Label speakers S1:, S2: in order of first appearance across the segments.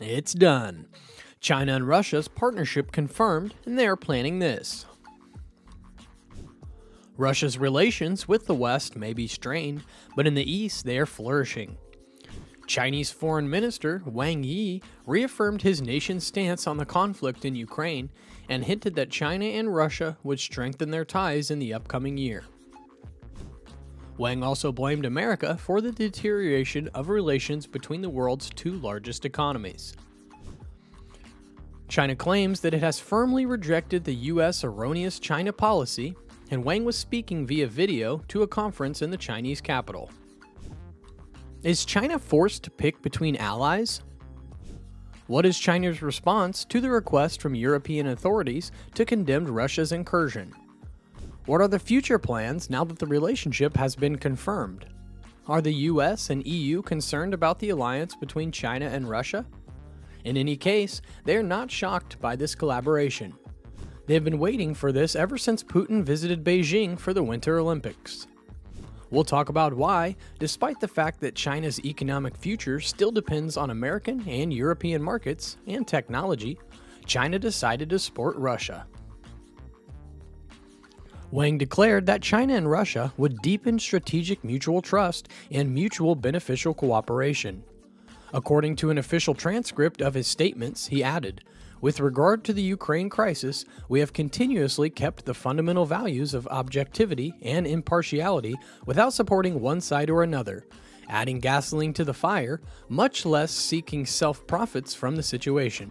S1: It's done. China and Russia's partnership confirmed, and they are planning this. Russia's relations with the West may be strained, but in the East they are flourishing. Chinese Foreign Minister Wang Yi reaffirmed his nation's stance on the conflict in Ukraine and hinted that China and Russia would strengthen their ties in the upcoming year. Wang also blamed America for the deterioration of relations between the world's two largest economies. China claims that it has firmly rejected the U.S. erroneous China policy, and Wang was speaking via video to a conference in the Chinese capital. Is China forced to pick between allies? What is China's response to the request from European authorities to condemn Russia's incursion? What are the future plans now that the relationship has been confirmed? Are the US and EU concerned about the alliance between China and Russia? In any case, they are not shocked by this collaboration. They have been waiting for this ever since Putin visited Beijing for the Winter Olympics. We'll talk about why, despite the fact that China's economic future still depends on American and European markets and technology, China decided to support Russia. Wang declared that China and Russia would deepen strategic mutual trust and mutual beneficial cooperation. According to an official transcript of his statements, he added, with regard to the Ukraine crisis, we have continuously kept the fundamental values of objectivity and impartiality without supporting one side or another, adding gasoline to the fire, much less seeking self profits from the situation.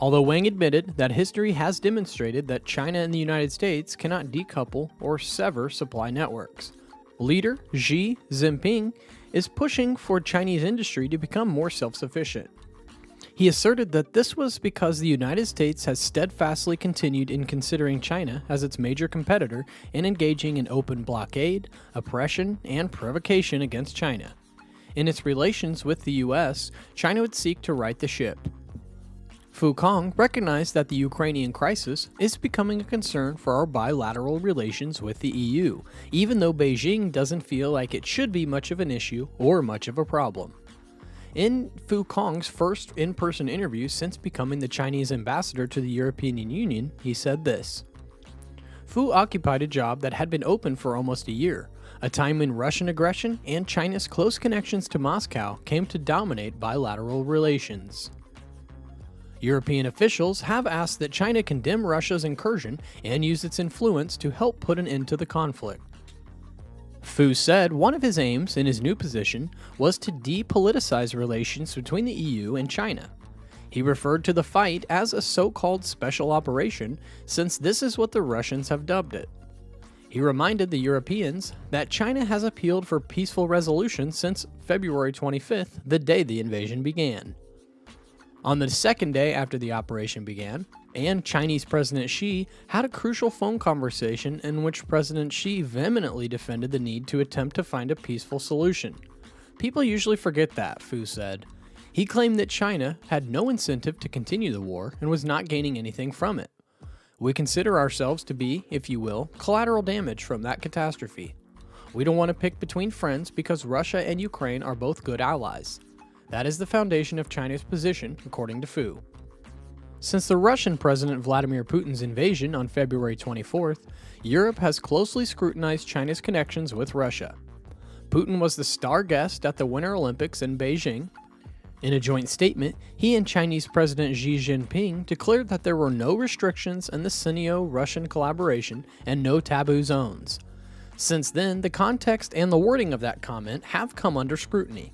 S1: Although Wang admitted that history has demonstrated that China and the United States cannot decouple or sever supply networks, leader Xi Jinping is pushing for Chinese industry to become more self sufficient. He asserted that this was because the United States has steadfastly continued in considering China as its major competitor and engaging in open blockade, oppression, and provocation against China. In its relations with the US, China would seek to right the ship, Fu Cong recognized that the Ukrainian crisis is becoming a concern for our bilateral relations with the EU, even though Beijing doesn't feel like it should be much of an issue or much of a problem. In Fu Cong's first in person interview since becoming the Chinese ambassador to the European Union, he said this Fu occupied a job that had been open for almost a year, a time when Russian aggression and China's close connections to Moscow came to dominate bilateral relations. European officials have asked that China condemn Russia's incursion and use its influence to help put an end to the conflict. Fu said one of his aims in his new position was to depoliticize relations between the EU and China. He referred to the fight as a so called special operation, since this is what the Russians have dubbed it. He reminded the Europeans that China has appealed for peaceful resolution since February 25th, the day the invasion began. On the second day after the operation began, and Chinese President Xi had a crucial phone conversation in which President Xi vehemently defended the need to attempt to find a peaceful solution. People usually forget that, Fu said. He claimed that China had no incentive to continue the war and was not gaining anything from it. We consider ourselves to be, if you will, collateral damage from that catastrophe. We don't want to pick between friends because Russia and Ukraine are both good allies. That is the foundation of China's position, according to Fu. Since the Russian President Vladimir Putin's invasion on February 24th, Europe has closely scrutinized China's connections with Russia. Putin was the star guest at the Winter Olympics in Beijing. In a joint statement, he and Chinese President Xi Jinping declared that there were no restrictions in the Sino Russian collaboration and no taboo zones. Since then, the context and the wording of that comment have come under scrutiny.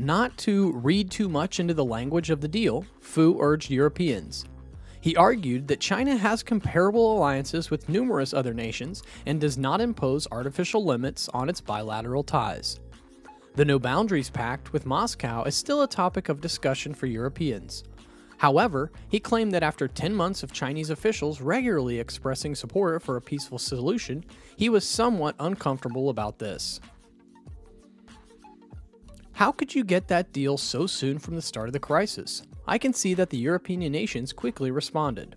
S1: Not to read too much into the language of the deal, Fu urged Europeans. He argued that China has comparable alliances with numerous other nations and does not impose artificial limits on its bilateral ties. The No Boundaries Pact with Moscow is still a topic of discussion for Europeans. However, he claimed that after 10 months of Chinese officials regularly expressing support for a peaceful solution, he was somewhat uncomfortable about this. How could you get that deal so soon from the start of the crisis? I can see that the European nations quickly responded.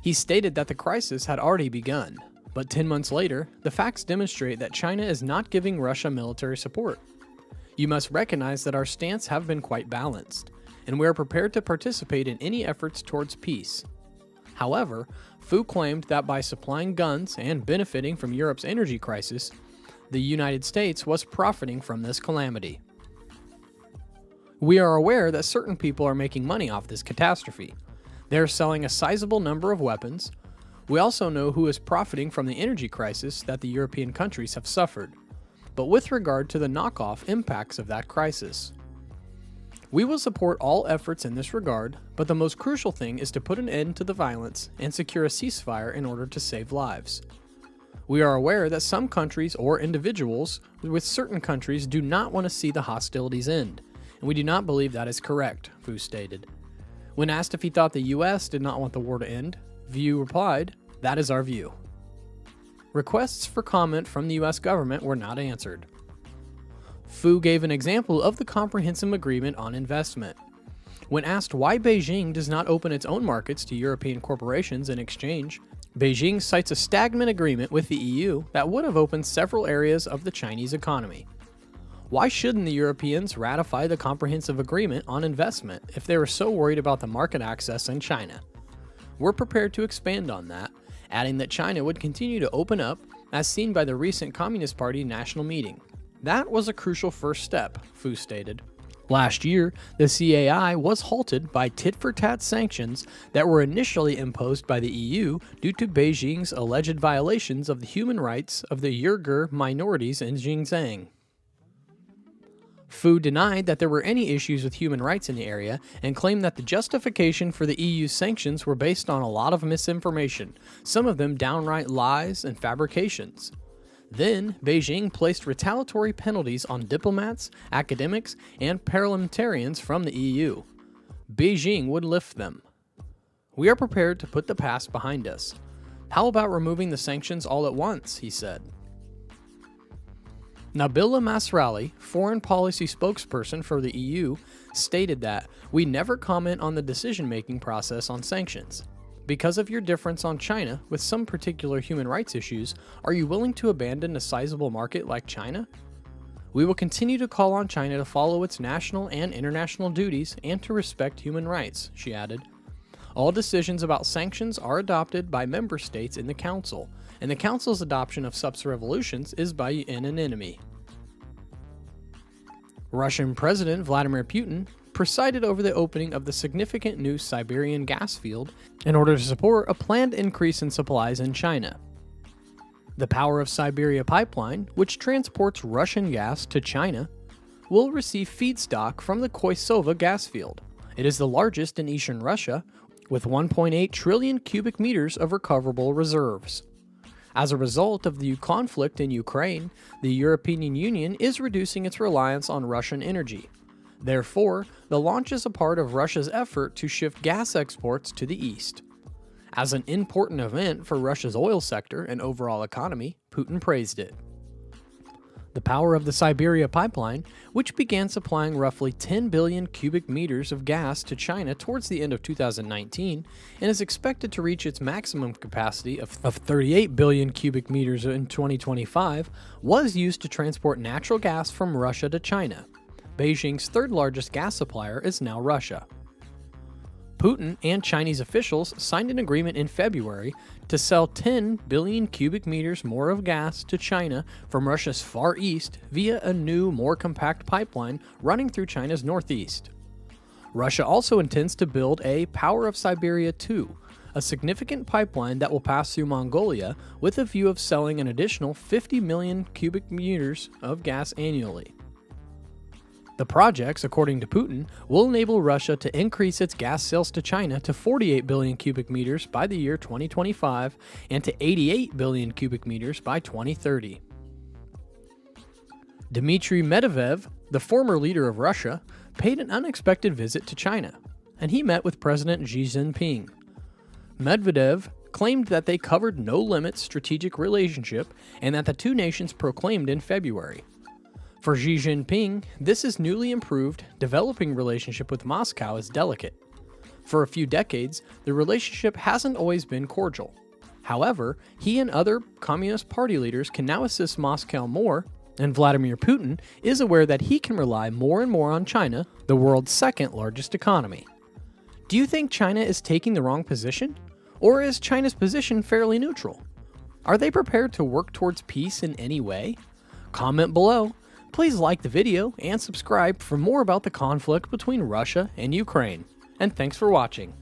S1: He stated that the crisis had already begun, but 10 months later, the facts demonstrate that China is not giving Russia military support. You must recognize that our stance have been quite balanced. and we are prepared to participate in any efforts towards peace. However, Fu claimed that by supplying guns and benefiting from Europe's energy crisis, the United States was profiting from this calamity. We are aware that certain people are making money off this catastrophe. They are selling a sizable number of weapons. We also know who is profiting from the energy crisis that the European countries have suffered, but with regard to the knockoff impacts of that crisis. We will support all efforts in this regard, but the most crucial thing is to put an end to the violence and secure a ceasefire in order to save lives. We are aware that some countries or individuals with certain countries do not want to see the hostilities end, and we do not believe that is correct, Fu stated. When asked if he thought the US did not want the war to end, Fu replied, That is our view. Requests for comment from the US government were not answered. Fu gave an example of the Comprehensive Agreement on Investment. When asked why Beijing does not open its own markets to European corporations in exchange, Beijing cites a stagnant agreement with the EU that would have opened several areas of the Chinese economy. Why shouldn't the Europeans ratify the Comprehensive Agreement on Investment if they were so worried about the market access in China? We're prepared to expand on that, adding that China would continue to open up, as seen by the recent Communist Party national meeting. That was a crucial first step, Fu stated. Last year, the CAI was halted by tit for tat sanctions that were initially imposed by the EU due to Beijing's alleged violations of the human rights of the Uyghur minorities in Xinjiang. Fu denied that there were any issues with human rights in the area and claimed that the justification for the EU's sanctions were based on a lot of misinformation, some of them downright lies and fabrications. Then, Beijing placed retaliatory penalties on diplomats, academics, and parliamentarians from the EU. Beijing would lift them. We are prepared to put the past behind us. How about removing the sanctions all at once? he said. Nabila Massrali, foreign policy spokesperson for the EU, stated that we never comment on the decision making process on sanctions. Because of your difference on China with some particular human rights issues, are you willing to abandon a sizable market like China? We will continue to call on China to follow its national and international duties and to respect human rights, she added. All decisions about sanctions are adopted by member states in the Council, and the Council's adoption of such resolutions is by unanimity. Russian President Vladimir Putin presided over the opening of the significant new Siberian gas field in order to support a planned increase in supplies in China. The Power of Siberia pipeline, which transports Russian gas to China, will receive feedstock from the Khoisovo gas field. It is the largest in eastern Russia, with 1.8 trillion cubic meters of recoverable reserves. As a result of the conflict in Ukraine, the European Union is reducing its reliance on Russian energy, Therefore, the launch is a part of Russia's effort to shift gas exports to the east. As an important event for Russia's oil sector and overall economy, Putin praised it. The power of the Siberia pipeline, which began supplying roughly 10 billion cubic meters of gas to China towards the end of 2019 and is expected to reach its maximum capacity of, of 38 billion cubic meters in 2025, was used to transport natural gas from Russia to China. Beijing's third largest gas supplier is now Russia. Putin and Chinese officials signed an agreement in February to sell 10 billion cubic meters more of gas to China from Russia's far east via a new, more compact pipeline running through China's northeast. Russia also intends to build a Power of Siberia 2, a significant pipeline that will pass through Mongolia with a view of selling an additional 50 million cubic meters of gas annually. The projects, according to Putin, will enable Russia to increase its gas sales to China to 48 billion cubic meters by the year 2025 and to 88 billion cubic meters by 2030. Dmitry Medvedev, the former leader of Russia, paid an unexpected visit to China, and he met with President Xi Jinping. Medvedev claimed that they covered no limits strategic relationship and that the two nations proclaimed in February. For Xi Jinping, this is newly improved, developing relationship with Moscow is delicate. For a few decades, the relationship hasn't always been cordial. However, he and other Communist Party leaders can now assist Moscow more And Vladimir Putin is aware that he can rely more and more on China, the world's second largest economy. Do you think China is taking the wrong position? Or is China's position fairly neutral? Are they prepared to work towards peace in any way? Comment below. Please like the video and subscribe for more about the conflict between Russia and Ukraine. And thanks for watching.